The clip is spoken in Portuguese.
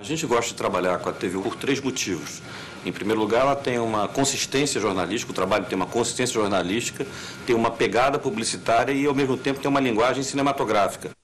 A gente gosta de trabalhar com a TV por três motivos. Em primeiro lugar, ela tem uma consistência jornalística, o trabalho tem uma consistência jornalística, tem uma pegada publicitária e, ao mesmo tempo, tem uma linguagem cinematográfica.